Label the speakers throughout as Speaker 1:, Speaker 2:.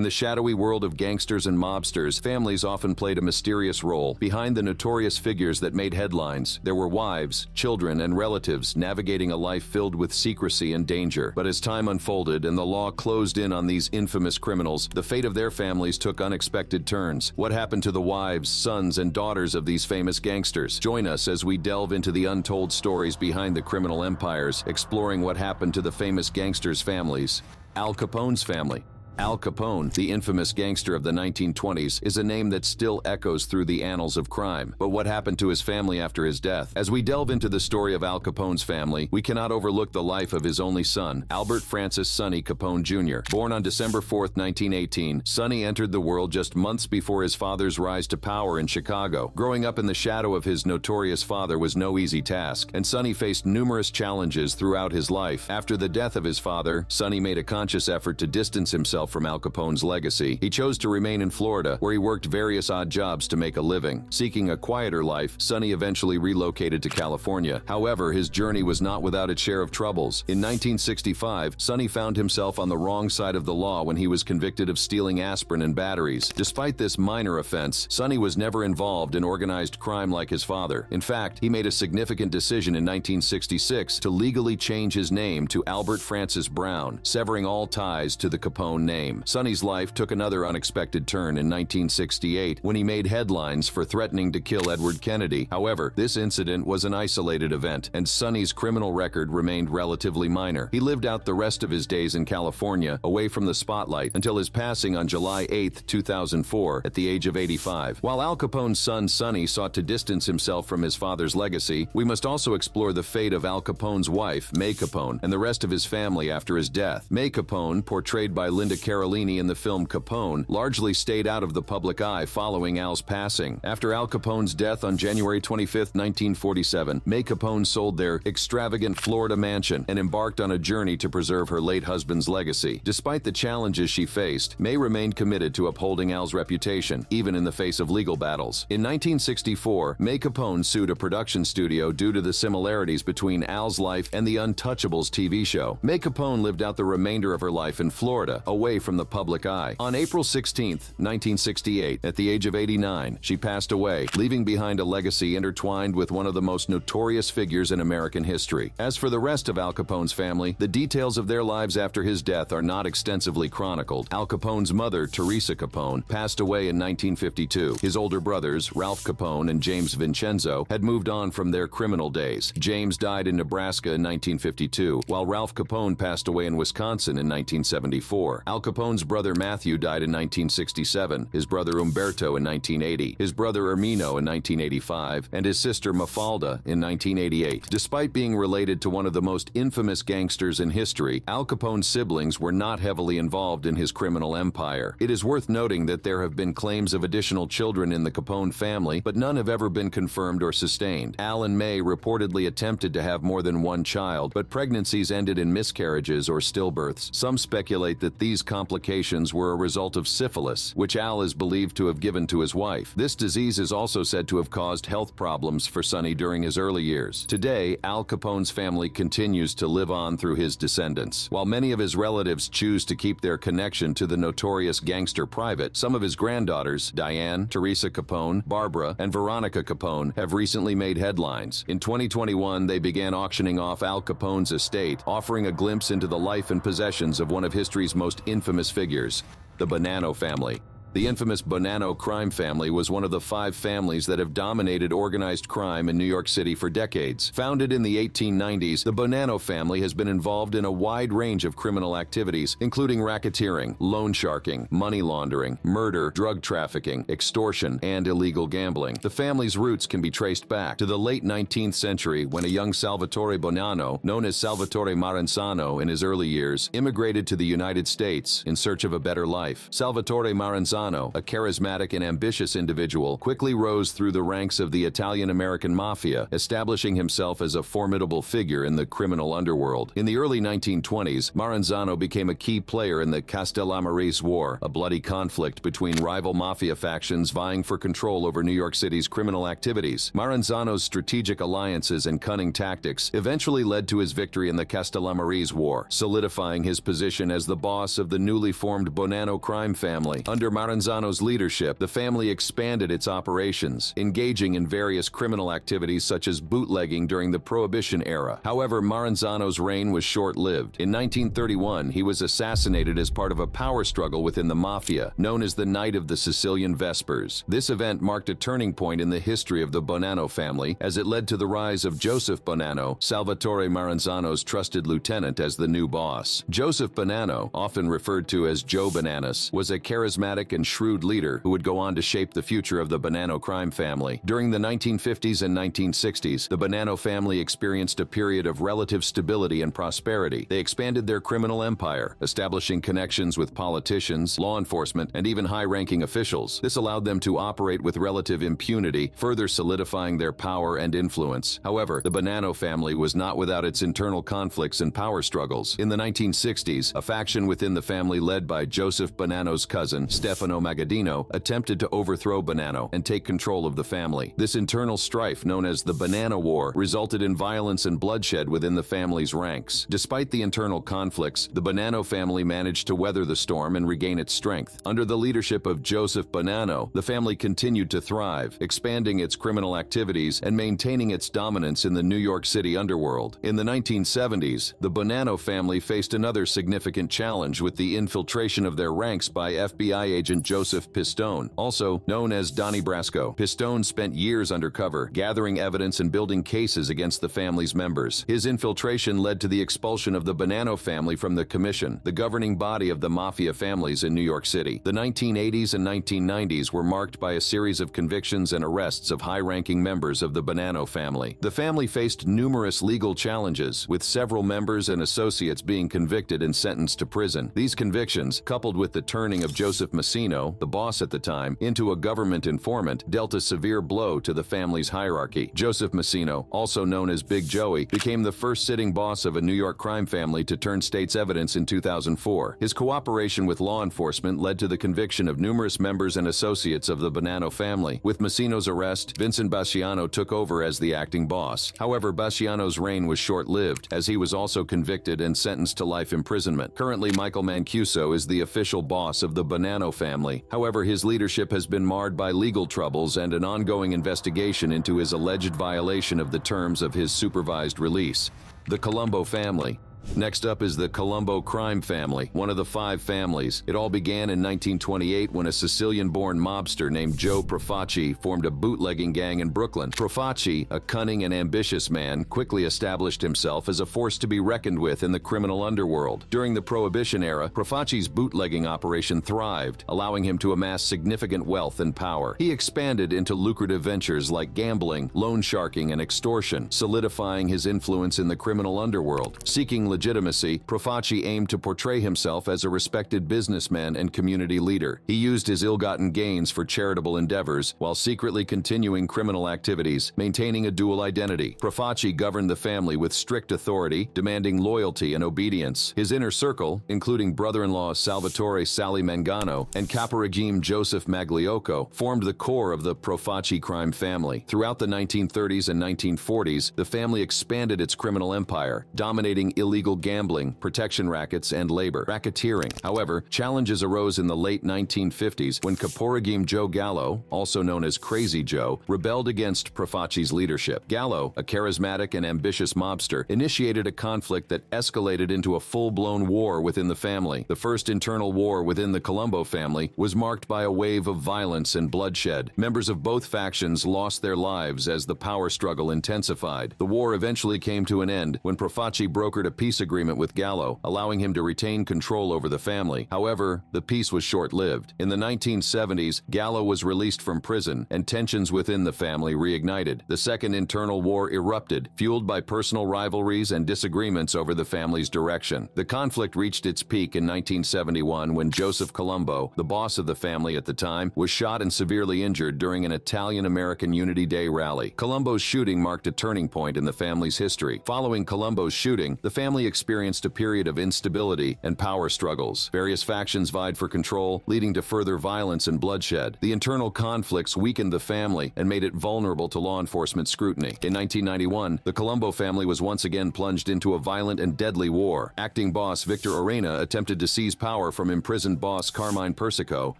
Speaker 1: In the shadowy world of gangsters and mobsters, families often played a mysterious role. Behind the notorious figures that made headlines, there were wives, children, and relatives navigating a life filled with secrecy and danger. But as time unfolded and the law closed in on these infamous criminals, the fate of their families took unexpected turns. What happened to the wives, sons, and daughters of these famous gangsters? Join us as we delve into the untold stories behind the criminal empires, exploring what happened to the famous gangsters' families. Al Capone's family. Al Capone, the infamous gangster of the 1920s, is a name that still echoes through the annals of crime. But what happened to his family after his death? As we delve into the story of Al Capone's family, we cannot overlook the life of his only son, Albert Francis Sonny Capone Jr. Born on December 4, 1918, Sonny entered the world just months before his father's rise to power in Chicago. Growing up in the shadow of his notorious father was no easy task, and Sonny faced numerous challenges throughout his life. After the death of his father, Sonny made a conscious effort to distance himself from Al Capone's legacy, he chose to remain in Florida, where he worked various odd jobs to make a living. Seeking a quieter life, Sonny eventually relocated to California. However, his journey was not without its share of troubles. In 1965, Sonny found himself on the wrong side of the law when he was convicted of stealing aspirin and batteries. Despite this minor offense, Sonny was never involved in organized crime like his father. In fact, he made a significant decision in 1966 to legally change his name to Albert Francis Brown, severing all ties to the Capone name. Sonny's life took another unexpected turn in 1968 when he made headlines for threatening to kill Edward Kennedy. However, this incident was an isolated event, and Sonny's criminal record remained relatively minor. He lived out the rest of his days in California, away from the spotlight, until his passing on July 8, 2004, at the age of 85. While Al Capone's son Sonny sought to distance himself from his father's legacy, we must also explore the fate of Al Capone's wife, May Capone, and the rest of his family after his death. May Capone, portrayed by Linda Cardellini in the film Capone, largely stayed out of the public eye following Al's passing. After Al Capone's death on January 25, 1947, May Capone sold their extravagant Florida mansion and embarked on a journey to preserve her late husband's legacy. Despite the challenges she faced, May remained committed to upholding Al's reputation, even in the face of legal battles. In 1964, May Capone sued a production studio due to the similarities between Al's life and the Untouchables TV show. May Capone lived out the remainder of her life in Florida, away from the public eye. On April 16, 1968, at the age of 89, she passed away, leaving behind a legacy intertwined with one of the most notorious figures in American history. As for the rest of Al Capone's family, the details of their lives after his death are not extensively chronicled. Al Capone's mother, Teresa Capone, passed away in 1952. His older brothers, Ralph Capone and James Vincenzo, had moved on from their criminal days. James died in Nebraska in 1952, while Ralph Capone passed away in Wisconsin in 1974. Al Capone's brother Matthew died in 1967, his brother Umberto in 1980, his brother Ermino in 1985, and his sister Mafalda in 1988. Despite being related to one of the most infamous gangsters in history, Al Capone's siblings were not heavily involved in his criminal empire. It is worth noting that there have been claims of additional children in the Capone family, but none have ever been confirmed or sustained. Al and May reportedly attempted to have more than one child, but pregnancies ended in miscarriages or stillbirths. Some speculate that these complications were a result of syphilis, which Al is believed to have given to his wife. This disease is also said to have caused health problems for Sonny during his early years. Today, Al Capone's family continues to live on through his descendants. While many of his relatives choose to keep their connection to the notorious gangster private, some of his granddaughters, Diane, Teresa Capone, Barbara, and Veronica Capone, have recently made headlines. In 2021, they began auctioning off Al Capone's estate, offering a glimpse into the life and possessions of one of history's most infamous figures, the Bonanno family. The infamous Bonanno crime family was one of the five families that have dominated organized crime in New York City for decades. Founded in the 1890s, the Bonanno family has been involved in a wide range of criminal activities, including racketeering, loan sharking, money laundering, murder, drug trafficking, extortion, and illegal gambling. The family's roots can be traced back to the late 19th century when a young Salvatore Bonanno, known as Salvatore Maranzano in his early years, immigrated to the United States in search of a better life. Salvatore Maranzano A charismatic and ambitious individual, quickly rose through the ranks of the Italian-American mafia, establishing himself as a formidable figure in the criminal underworld. In the early 1920s, Maranzano became a key player in the Castellamarese War, a bloody conflict between rival mafia factions vying for control over New York City's criminal activities. Maranzano's strategic alliances and cunning tactics eventually led to his victory in the Castellamarese War, solidifying his position as the boss of the newly formed Bonanno crime family. Under Maranzano's leadership, the family expanded its operations, engaging in various criminal activities such as bootlegging during the Prohibition era. However, Maranzano's reign was short-lived. In 1931, he was assassinated as part of a power struggle within the mafia, known as the Night of the Sicilian Vespers. This event marked a turning point in the history of the Bonanno family as it led to the rise of Joseph Bonanno, Salvatore Maranzano's trusted lieutenant as the new boss. Joseph Bonanno, often referred to as Joe Bananas, was a charismatic and shrewd leader who would go on to shape the future of the Bonanno crime family. During the 1950s and 1960s, the Bonanno family experienced a period of relative stability and prosperity. They expanded their criminal empire, establishing connections with politicians, law enforcement, and even high-ranking officials. This allowed them to operate with relative impunity, further solidifying their power and influence. However, the Bonanno family was not without its internal conflicts and power struggles. In the 1960s, a faction within the family led by Joseph Bonanno's cousin, Stefano Magaddino, attempted to overthrow Bonanno and take control of the family. This internal strife, known as the Banana War, resulted in violence and bloodshed within the family's ranks. Despite the internal conflicts, the Bonanno family managed to weather the storm and regain its strength. Under the leadership of Joseph Bonanno, the family continued to thrive, expanding its criminal activities and maintaining its dominance in the New York City underworld. In the 1970s, the Bonanno family faced another significant challenge with the infiltration of their ranks by FBI agent Joseph Pistone, also known as Donnie Brasco. Pistone spent years undercover, gathering evidence and building cases against the family's members. His infiltration led to the expulsion of the Bonanno family from the Commission, the governing body of the mafia families in New York City. The 1980s and 1990s were marked by a series of convictions and arrests of high-ranking members of the Bonanno family. The family faced numerous legal challenges, with several members and associates being convicted and sentenced to prison. These convictions, coupled with the turning of Joseph Massino, the boss at the time, into a government informant, dealt a severe blow to the family's hierarchy. Joseph Massino, also known as Big Joey, became the first sitting boss of a New York crime family to turn state's evidence in 2004. His cooperation with law enforcement led to the conviction of numerous members and associates of the Bonanno family. With Massino's arrest, Vincent Basciano took over as the acting boss. However, Basciano's reign was short-lived, as he was also convicted and sentenced to life imprisonment. Currently, Michael Mancuso is the official boss of the Bonanno family. However, his leadership has been marred by legal troubles and an ongoing investigation into his alleged violation of the terms of his supervised release. The Colombo family, Next up is the Colombo crime family, one of the five families. It all began in 1928 when a Sicilian-born mobster named Joe Profaci formed a bootlegging gang in Brooklyn. Profaci, a cunning and ambitious man, quickly established himself as a force to be reckoned with in the criminal underworld. During the Prohibition era, Profaci's bootlegging operation thrived, allowing him to amass significant wealth and power. He expanded into lucrative ventures like gambling, loan sharking, and extortion, solidifying his influence in the criminal underworld. Seeking legitimacy, Profaci aimed to portray himself as a respected businessman and community leader. He used his ill-gotten gains for charitable endeavors while secretly continuing criminal activities, maintaining a dual identity. Profaci governed the family with strict authority, demanding loyalty and obedience. His inner circle, including brother-in-law Salvatore Sally Mangano and caporegime Joseph Magliocco, formed the core of the Profaci crime family. Throughout the 1930s and 1940s, the family expanded its criminal empire, dominating illegal illegal gambling, protection rackets, and labor, racketeering. However, challenges arose in the late 1950s when Caporegime Joe Gallo, also known as Crazy Joe, rebelled against Profaci's leadership. Gallo, a charismatic and ambitious mobster, initiated a conflict that escalated into a full-blown war within the family. The first internal war within the Colombo family was marked by a wave of violence and bloodshed. Members of both factions lost their lives as the power struggle intensified. The war eventually came to an end when Profaci brokered a peace peace agreement with Gallo, allowing him to retain control over the family. However, the peace was short-lived. In the 1970s, Gallo was released from prison, and tensions within the family reignited. The Second Internal War erupted, fueled by personal rivalries and disagreements over the family's direction. The conflict reached its peak in 1971 when Joseph Colombo, the boss of the family at the time, was shot and severely injured during an Italian-American Unity Day rally. Colombo's shooting marked a turning point in the family's history. Following Colombo's shooting, the family experienced a period of instability and power struggles. Various factions vied for control, leading to further violence and bloodshed. The internal conflicts weakened the family and made it vulnerable to law enforcement scrutiny. In 1991, the Colombo family was once again plunged into a violent and deadly war. Acting boss Victor Orena attempted to seize power from imprisoned boss Carmine Persico.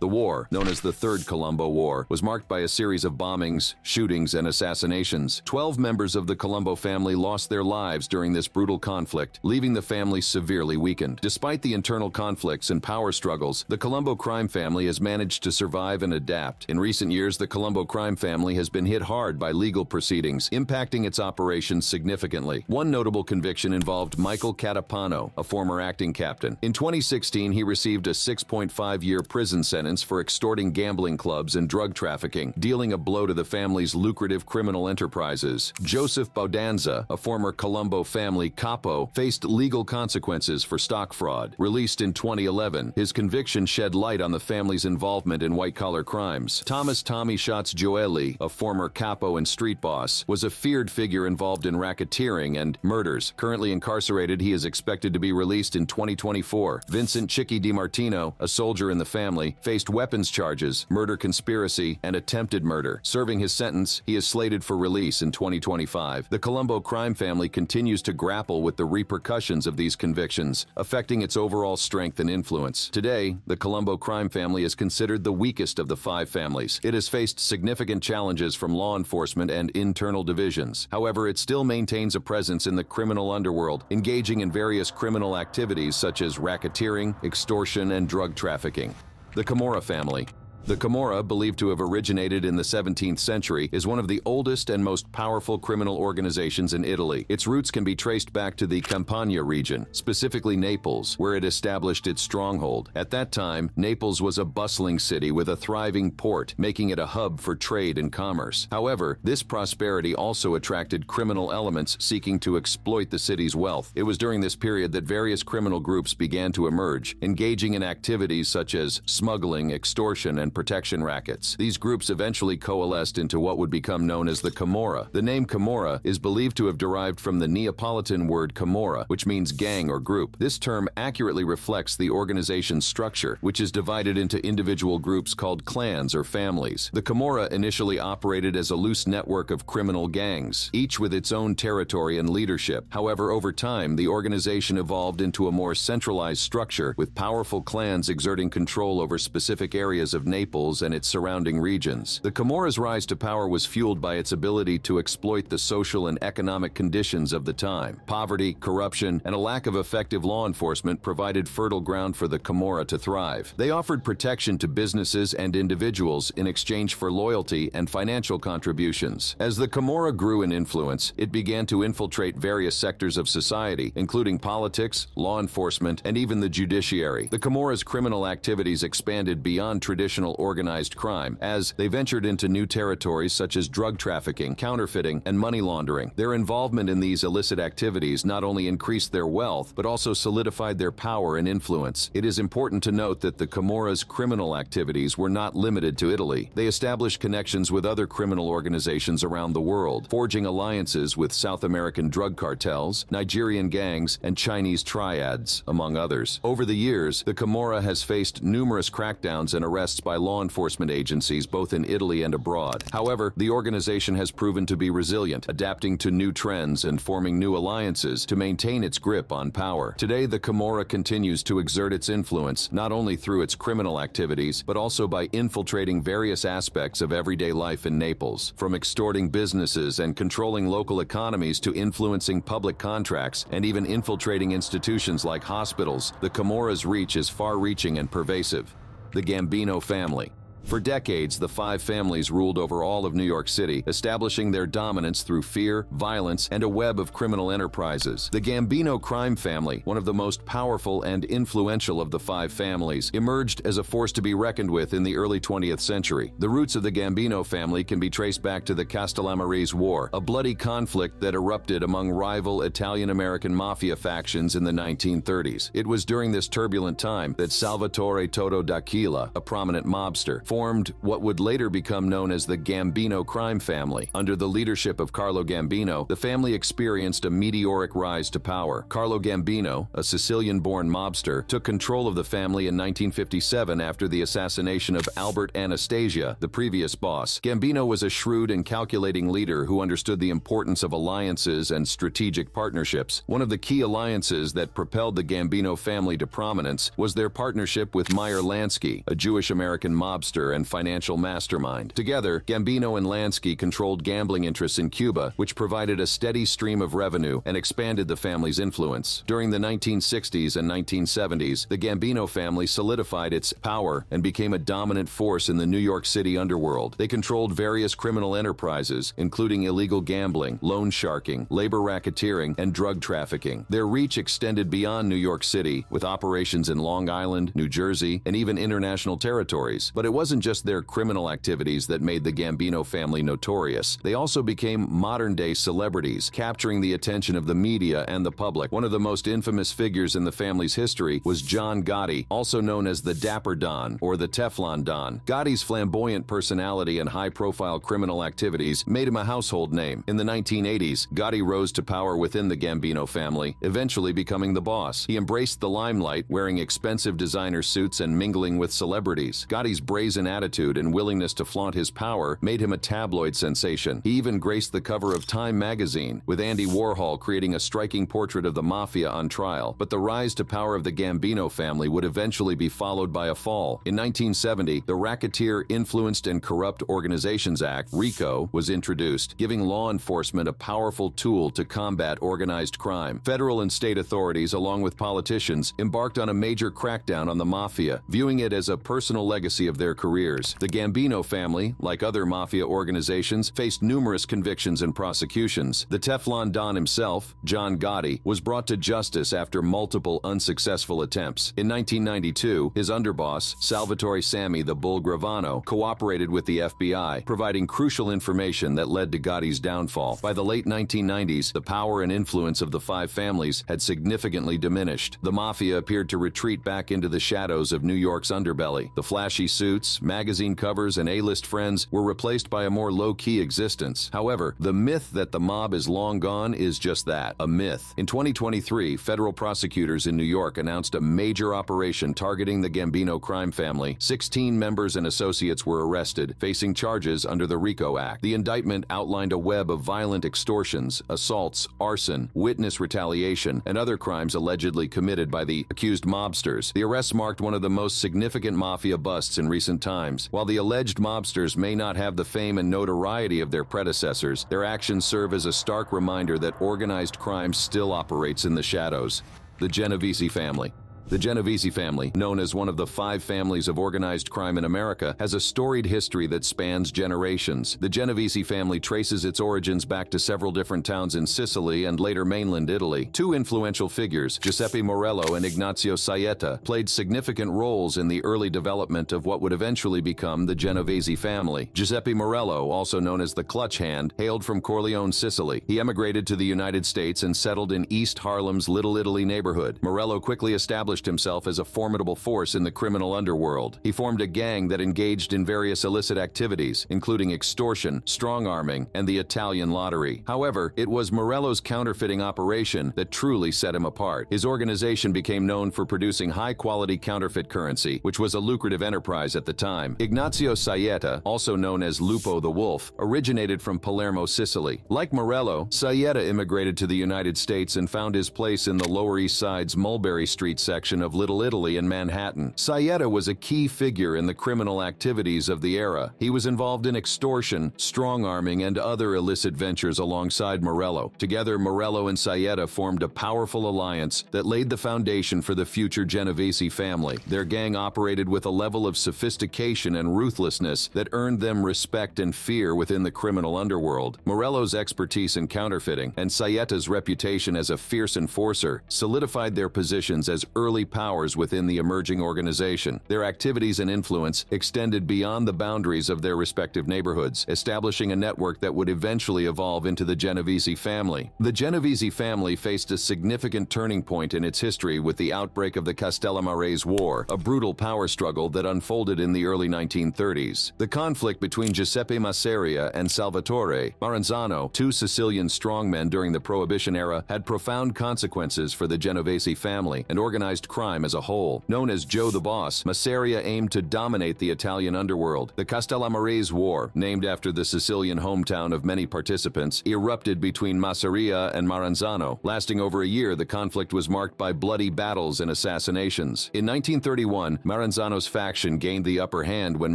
Speaker 1: The war, known as the Third Colombo War, was marked by a series of bombings, shootings, and assassinations. Twelve members of the Colombo family lost their lives during this brutal conflict, leaving the family severely weakened. Despite the internal conflicts and power struggles, the Colombo crime family has managed to survive and adapt. In recent years, the Colombo crime family has been hit hard by legal proceedings, impacting its operations significantly. One notable conviction involved Michael Catapano, a former acting captain. In 2016, he received a 6.5-year prison sentence for extorting gambling clubs and drug trafficking, dealing a blow to the family's lucrative criminal enterprises. Joseph Baudanza, a former Colombo family capo, faced legal consequences for stock fraud. Released in 2011, his conviction shed light on the family's involvement in white-collar crimes. Thomas Tommy Shots Gioeli, a former capo and street boss, was a feared figure involved in racketeering and murders. Currently incarcerated, he is expected to be released in 2024. Vincent Chicky DeMartino, a soldier in the family, faced weapons charges, murder conspiracy, and attempted murder. Serving his sentence, he is slated for release in 2025. The Colombo crime family continues to grapple with the repercussions of these convictions, affecting its overall strength and influence. Today, the Colombo crime family is considered the weakest of the five families. It has faced significant challenges from law enforcement and internal divisions. However, it still maintains a presence in the criminal underworld, engaging in various criminal activities such as racketeering, extortion, and drug trafficking. The Camorra family the Camorra, believed to have originated in the 17th century, is one of the oldest and most powerful criminal organizations in Italy. Its roots can be traced back to the Campania region, specifically Naples, where it established its stronghold. At that time, Naples was a bustling city with a thriving port, making it a hub for trade and commerce. However, this prosperity also attracted criminal elements seeking to exploit the city's wealth. It was during this period that various criminal groups began to emerge, engaging in activities such as smuggling, extortion, and protection rackets. These groups eventually coalesced into what would become known as the Camorra. The name Camorra is believed to have derived from the Neapolitan word Camorra, which means gang or group. This term accurately reflects the organization's structure, which is divided into individual groups called clans or families. The Camorra initially operated as a loose network of criminal gangs, each with its own territory and leadership. However, over time, the organization evolved into a more centralized structure, with powerful clans exerting control over specific areas of Naples and its surrounding regions. The Camorra's rise to power was fueled by its ability to exploit the social and economic conditions of the time. Poverty, corruption, and a lack of effective law enforcement provided fertile ground for the Camorra to thrive. They offered protection to businesses and individuals in exchange for loyalty and financial contributions. As the Camorra grew in influence, it began to infiltrate various sectors of society, including politics, law enforcement, and even the judiciary. The Camorra's criminal activities expanded beyond traditional organized crime as they ventured into new territories such as drug trafficking, counterfeiting, and money laundering. Their involvement in these illicit activities not only increased their wealth, but also solidified their power and influence. It is important to note that the Camorra's criminal activities were not limited to Italy. They established connections with other criminal organizations around the world, forging alliances with South American drug cartels, Nigerian gangs, and Chinese triads, among others. Over the years, the Camorra has faced numerous crackdowns and arrests by law enforcement agencies both in Italy and abroad. However, the organization has proven to be resilient, adapting to new trends and forming new alliances to maintain its grip on power. Today, the Camorra continues to exert its influence not only through its criminal activities, but also by infiltrating various aspects of everyday life in Naples, from extorting businesses and controlling local economies to influencing public contracts and even infiltrating institutions like hospitals. The Camorra's reach is far-reaching and pervasive the Gambino family. For decades, the five families ruled over all of New York City, establishing their dominance through fear, violence, and a web of criminal enterprises. The Gambino crime family, one of the most powerful and influential of the five families, emerged as a force to be reckoned with in the early 20th century. The roots of the Gambino family can be traced back to the Castellamarese War, a bloody conflict that erupted among rival Italian-American mafia factions in the 1930s. It was during this turbulent time that Salvatore Toto d'Aquila, a prominent mobster, formed what would later become known as the Gambino crime family. Under the leadership of Carlo Gambino, the family experienced a meteoric rise to power. Carlo Gambino, a Sicilian-born mobster, took control of the family in 1957 after the assassination of Albert Anastasia, the previous boss. Gambino was a shrewd and calculating leader who understood the importance of alliances and strategic partnerships. One of the key alliances that propelled the Gambino family to prominence was their partnership with Meyer Lansky, a Jewish-American mobster and financial mastermind. Together, Gambino and Lansky controlled gambling interests in Cuba, which provided a steady stream of revenue and expanded the family's influence. During the 1960s and 1970s, the Gambino family solidified its power and became a dominant force in the New York City underworld. They controlled various criminal enterprises, including illegal gambling, loan sharking, labor racketeering, and drug trafficking. Their reach extended beyond New York City, with operations in Long Island, New Jersey, and even international territories. But it wasn't wasn't just their criminal activities that made the Gambino family notorious. They also became modern-day celebrities, capturing the attention of the media and the public. One of the most infamous figures in the family's history was John Gotti, also known as the Dapper Don or the Teflon Don. Gotti's flamboyant personality and high-profile criminal activities made him a household name. In the 1980s, Gotti rose to power within the Gambino family, eventually becoming the boss. He embraced the limelight, wearing expensive designer suits and mingling with celebrities. Gotti's brazen brazen attitude and willingness to flaunt his power made him a tabloid sensation. He even graced the cover of Time magazine, with Andy Warhol creating a striking portrait of the mafia on trial. But the rise to power of the Gambino family would eventually be followed by a fall. In 1970, the Racketeer Influenced and Corrupt Organizations Act, RICO, was introduced, giving law enforcement a powerful tool to combat organized crime. Federal and state authorities, along with politicians, embarked on a major crackdown on the mafia, viewing it as a personal legacy of their careers. The Gambino family, like other mafia organizations, faced numerous convictions and prosecutions. The Teflon Don himself, John Gotti, was brought to justice after multiple unsuccessful attempts. In 1992, his underboss, Salvatore Sammy the Bull Gravano, cooperated with the FBI, providing crucial information that led to Gotti's downfall. By the late 1990s, the power and influence of the five families had significantly diminished. The mafia appeared to retreat back into the shadows of New York's underbelly. The flashy suits, magazine covers, and A-list friends were replaced by a more low-key existence. However, the myth that the mob is long gone is just that, a myth. In 2023, federal prosecutors in New York announced a major operation targeting the Gambino crime family. 16 members and associates were arrested, facing charges under the RICO Act. The indictment outlined a web of violent extortions, assaults, arson, witness retaliation, and other crimes allegedly committed by the accused mobsters. The arrests marked one of the most significant mafia busts in recent times. While the alleged mobsters may not have the fame and notoriety of their predecessors, their actions serve as a stark reminder that organized crime still operates in the shadows. The Genovese family. The Genovese family, known as one of the five families of organized crime in America, has a storied history that spans generations. The Genovese family traces its origins back to several different towns in Sicily and later mainland Italy. Two influential figures, Giuseppe Morello and Ignazio Saietta, played significant roles in the early development of what would eventually become the Genovese family. Giuseppe Morello, also known as the Clutch Hand, hailed from Corleone, Sicily. He emigrated to the United States and settled in East Harlem's Little Italy neighborhood. Morello quickly established established himself as a formidable force in the criminal underworld. He formed a gang that engaged in various illicit activities, including extortion, strong-arming, and the Italian lottery. However, it was Morello's counterfeiting operation that truly set him apart. His organization became known for producing high-quality counterfeit currency, which was a lucrative enterprise at the time. Ignazio Saietta, also known as Lupo the Wolf, originated from Palermo, Sicily. Like Morello, Saietta immigrated to the United States and found his place in the Lower East Side's Mulberry Street section section of Little Italy in Manhattan. Saietta was a key figure in the criminal activities of the era. He was involved in extortion, strong-arming, and other illicit ventures alongside Morello. Together, Morello and Saietta formed a powerful alliance that laid the foundation for the future Genovese family. Their gang operated with a level of sophistication and ruthlessness that earned them respect and fear within the criminal underworld. Morello's expertise in counterfeiting and Saietta's reputation as a fierce enforcer solidified their positions as early powers within the emerging organization. Their activities and influence extended beyond the boundaries of their respective neighborhoods, establishing a network that would eventually evolve into the Genovese family. The Genovese family faced a significant turning point in its history with the outbreak of the Castellamarese War, a brutal power struggle that unfolded in the early 1930s. The conflict between Giuseppe Masseria and Salvatore Maranzano, two Sicilian strongmen during the Prohibition era, had profound consequences for the Genovese family and organized crime as a whole. Known as Joe the Boss, Masseria aimed to dominate the Italian underworld. The Castellamarese War, named after the Sicilian hometown of many participants, erupted between Masseria and Maranzano. Lasting over a year, the conflict was marked by bloody battles and assassinations. In 1931, Maranzano's faction gained the upper hand when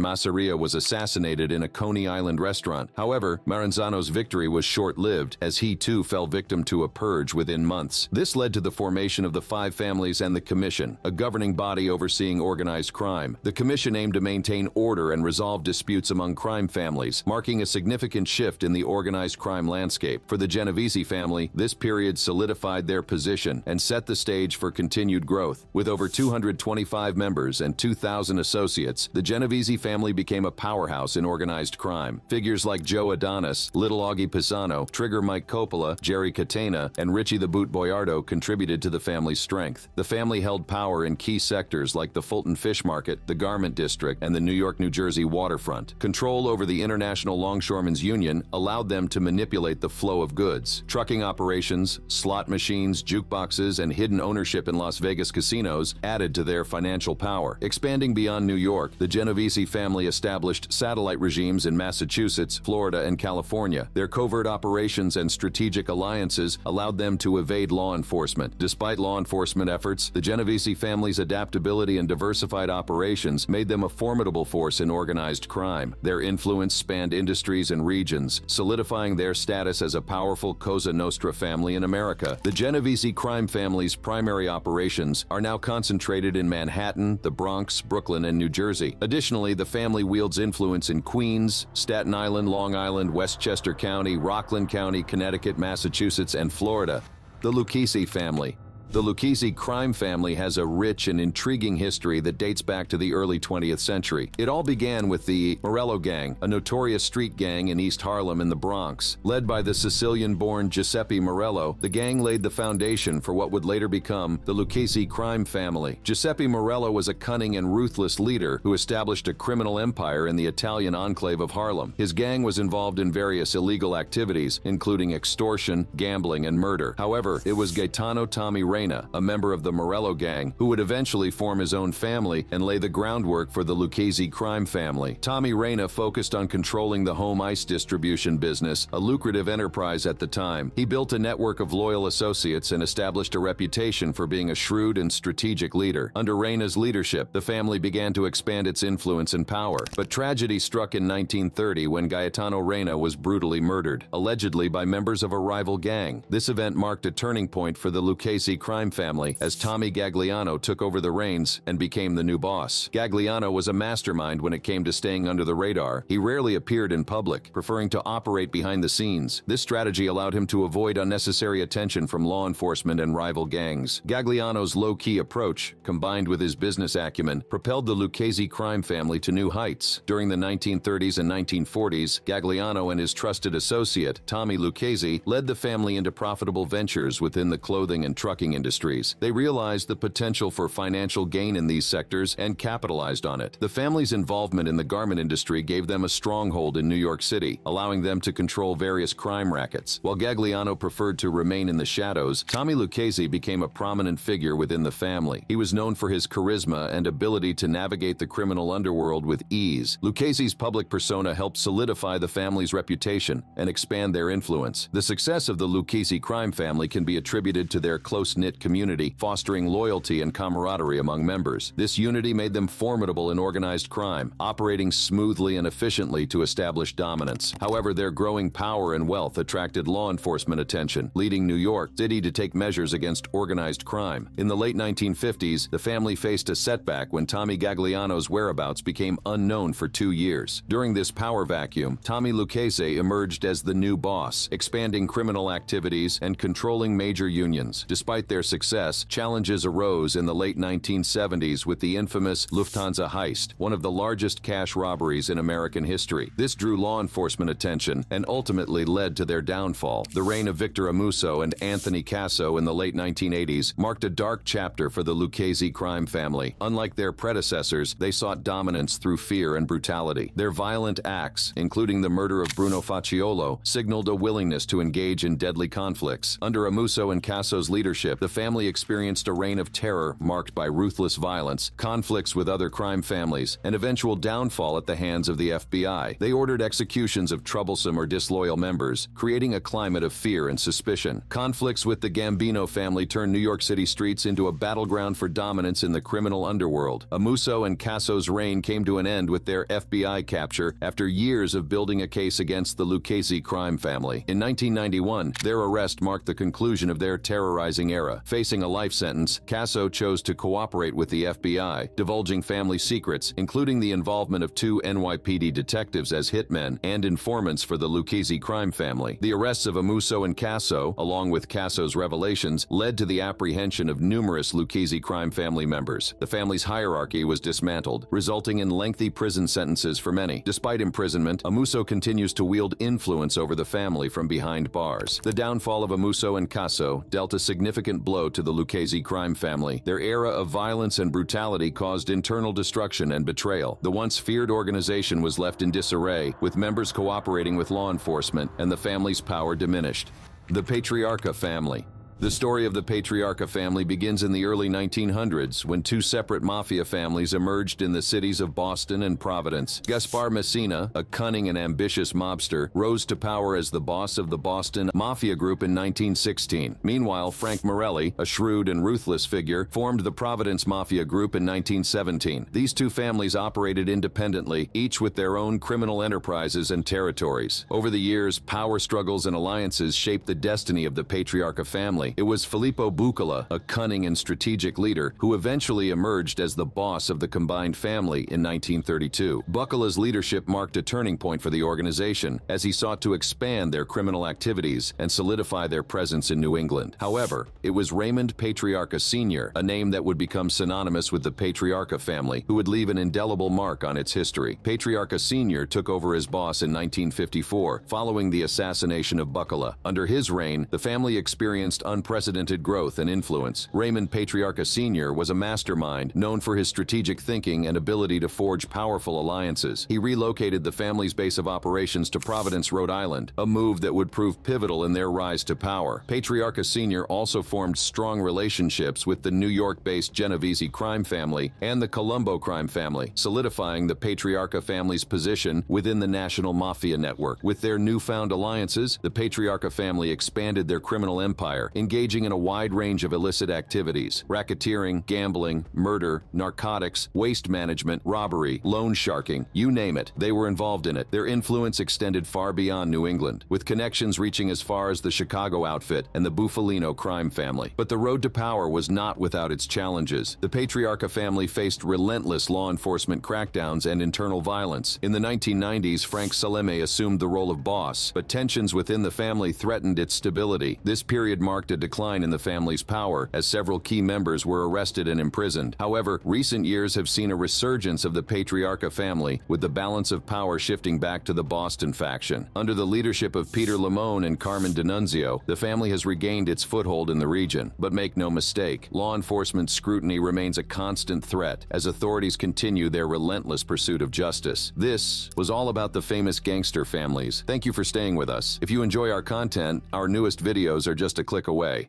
Speaker 1: Masseria was assassinated in a Coney Island restaurant. However, Maranzano's victory was short-lived, as he too fell victim to a purge within months. This led to the formation of the Five Families and the Commission, a governing body overseeing organized crime. The Commission aimed to maintain order and resolve disputes among crime families, marking a significant shift in the organized crime landscape. For the Genovese family, this period solidified their position and set the stage for continued growth. With over 225 members and 2,000 associates, the Genovese family became a powerhouse in organized crime. Figures like Joe Adonis, Little Augie Pisano, Trigger Mike Coppola, Jerry Catena, and Richie the Boot Boiardo contributed to the family's strength. The family held power in key sectors like the Fulton Fish Market, the Garment District, and the New York-New Jersey waterfront. Control over the International Longshoremen's Union allowed them to manipulate the flow of goods. Trucking operations, slot machines, jukeboxes, and hidden ownership in Las Vegas casinos added to their financial power. Expanding beyond New York, the Genovese family established satellite regimes in Massachusetts, Florida, and California. Their covert operations and strategic alliances allowed them to evade law enforcement. Despite law enforcement efforts, the Genovese family's adaptability and diversified operations made them a formidable force in organized crime. Their influence spanned industries and regions, solidifying their status as a powerful Cosa Nostra family in America. The Genovese crime family's primary operations are now concentrated in Manhattan, the Bronx, Brooklyn, and New Jersey. Additionally, the family wields influence in Queens, Staten Island, Long Island, Westchester County, Rockland County, Connecticut, Massachusetts, and Florida. The Lucchese family. The Lucchese crime family has a rich and intriguing history that dates back to the early 20th century. It all began with the Morello Gang, a notorious street gang in East Harlem in the Bronx. Led by the Sicilian-born Giuseppe Morello, the gang laid the foundation for what would later become the Lucchese crime family. Giuseppe Morello was a cunning and ruthless leader who established a criminal empire in the Italian enclave of Harlem. His gang was involved in various illegal activities, including extortion, gambling, and murder. However, it was Gaetano Tommy Reina, a member of the Morello gang, who would eventually form his own family and lay the groundwork for the Lucchese crime family. Tommy Reina focused on controlling the home ice distribution business, a lucrative enterprise at the time. He built a network of loyal associates and established a reputation for being a shrewd and strategic leader. Under Reina's leadership, the family began to expand its influence and power. But tragedy struck in 1930 when Gaetano Reina was brutally murdered, allegedly by members of a rival gang. This event marked a turning point for the Lucchese crime family as Tommy Gagliano took over the reins and became the new boss. Gagliano was a mastermind when it came to staying under the radar. He rarely appeared in public, preferring to operate behind the scenes. This strategy allowed him to avoid unnecessary attention from law enforcement and rival gangs. Gagliano's low-key approach, combined with his business acumen, propelled the Lucchese crime family to new heights. During the 1930s and 1940s, Gagliano and his trusted associate, Tommy Lucchese, led the family into profitable ventures within the clothing and trucking industries. They realized the potential for financial gain in these sectors and capitalized on it. The family's involvement in the garment industry gave them a stronghold in New York City, allowing them to control various crime rackets. While Gagliano preferred to remain in the shadows, Tommy Lucchese became a prominent figure within the family. He was known for his charisma and ability to navigate the criminal underworld with ease. Lucchese's public persona helped solidify the family's reputation and expand their influence. The success of the Lucchese crime family can be attributed to their close-knit close-knit community, fostering loyalty and camaraderie among members. This unity made them formidable in organized crime, operating smoothly and efficiently to establish dominance. However, their growing power and wealth attracted law enforcement attention, leading New York City to take measures against organized crime. In the late 1950s, the family faced a setback when Tommy Gagliano's whereabouts became unknown for two years. During this power vacuum, Tommy Lucchese emerged as the new boss, expanding criminal activities and controlling major unions. Despite their success, challenges arose in the late 1970s with the infamous Lufthansa heist, one of the largest cash robberies in American history. This drew law enforcement attention and ultimately led to their downfall. The reign of Victor Amuso and Anthony Casso in the late 1980s marked a dark chapter for the Lucchese crime family. Unlike their predecessors, they sought dominance through fear and brutality. Their violent acts, including the murder of Bruno Facciolo, signaled a willingness to engage in deadly conflicts. Under Amuso and Casso's leadership, the family experienced a reign of terror marked by ruthless violence, conflicts with other crime families, and eventual downfall at the hands of the FBI. They ordered executions of troublesome or disloyal members, creating a climate of fear and suspicion. Conflicts with the Gambino family turned New York City streets into a battleground for dominance in the criminal underworld. Amuso and Casso's reign came to an end with their FBI capture after years of building a case against the Lucchese crime family. In 1991, their arrest marked the conclusion of their terrorizing era. Facing a life sentence, Casso chose to cooperate with the FBI, divulging family secrets, including the involvement of two NYPD detectives as hitmen and informants for the Lucchese crime family. The arrests of Amuso and Casso, along with Casso's revelations, led to the apprehension of numerous Lucchese crime family members. The family's hierarchy was dismantled, resulting in lengthy prison sentences for many. Despite imprisonment, Amuso continues to wield influence over the family from behind bars. The downfall of Amuso and Casso dealt a significant blow to the Lucchese crime family. Their era of violence and brutality caused internal destruction and betrayal. The once feared organization was left in disarray, with members cooperating with law enforcement and the family's power diminished. The Patriarca family. The story of the Patriarca family begins in the early 1900s when two separate mafia families emerged in the cities of Boston and Providence. Gaspar Messina, a cunning and ambitious mobster, rose to power as the boss of the Boston Mafia Group in 1916. Meanwhile, Frank Morelli, a shrewd and ruthless figure, formed the Providence Mafia Group in 1917. These two families operated independently, each with their own criminal enterprises and territories. Over the years, power struggles and alliances shaped the destiny of the Patriarca family family. It was Filippo Buccola, a cunning and strategic leader, who eventually emerged as the boss of the combined family in 1932. Buccola's leadership marked a turning point for the organization as he sought to expand their criminal activities and solidify their presence in New England. However, it was Raymond Patriarca Sr., a name that would become synonymous with the Patriarca family, who would leave an indelible mark on its history. Patriarca Sr. took over as boss in 1954, following the assassination of Buccola. Under his reign, the family experienced unprecedented growth and influence. Raymond Patriarca Sr. was a mastermind known for his strategic thinking and ability to forge powerful alliances. He relocated the family's base of operations to Providence, Rhode Island, a move that would prove pivotal in their rise to power. Patriarca Sr. also formed strong relationships with the New York-based Genovese crime family and the Colombo crime family, solidifying the Patriarca family's position within the national mafia network. With their newfound alliances, the Patriarca family expanded their criminal empire, engaging in a wide range of illicit activities racketeering, gambling, murder, narcotics, waste management, robbery, loan sharking you name it, they were involved in it. Their influence extended far beyond New England, with connections reaching as far as the Chicago outfit and the Bufalino crime family. But the road to power was not without its challenges. The Patriarca family faced relentless law enforcement crackdowns and internal violence. In the 1990s, Frank Salemme assumed the role of boss, but tensions within the family threatened its stability. This period marked a decline in the family's power as several key members were arrested and imprisoned. However, recent years have seen a resurgence of the Patriarca family, with the balance of power shifting back to the Boston faction. Under the leadership of Peter Limone and Carmen DiNunzio, the family has regained its foothold in the region. But make no mistake, law enforcement scrutiny remains a constant threat as authorities continue their relentless pursuit of justice. This was all about the famous gangster families. Thank you for staying with us. If you enjoy our content, our newest videos are just a click away away.